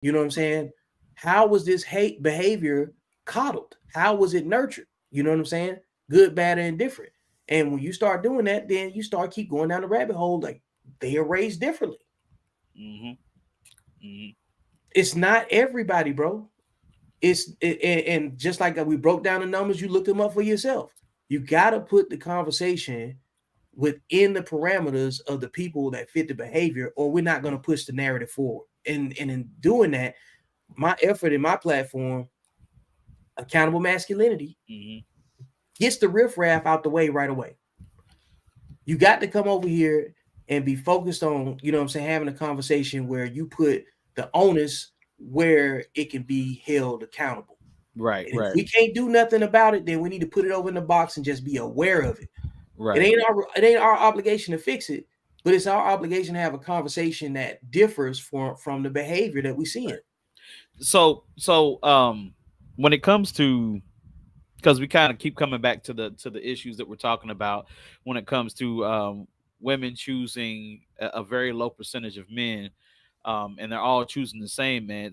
You know what I'm saying? How was this hate behavior coddled? How was it nurtured? You know what I'm saying? Good, bad, and indifferent. And when you start doing that, then you start keep going down the rabbit hole. Like they are raised differently. Mm-hmm. Mm-hmm. It's not everybody, bro. It's it, and just like we broke down the numbers, you look them up for yourself. You got to put the conversation within the parameters of the people that fit the behavior, or we're not going to push the narrative forward. And and in doing that, my effort in my platform, accountable masculinity, mm-hmm. gets the riffraff out the way right away. You got to come over here and be focused on, you know what I'm saying, having a conversation where you put the onus where it can be held accountable. Right, right. we can't do nothing about it, then we need to put it over in the box and just be aware of it. Right. It ain't our it ain't our obligation to fix it, but it's our obligation to have a conversation that differs from from the behavior that we see it. So so um when it comes to because we kind of keep coming back to the to the issues that we're talking about when it comes to um women choosing a, a very low percentage of men um, and they're all choosing the same man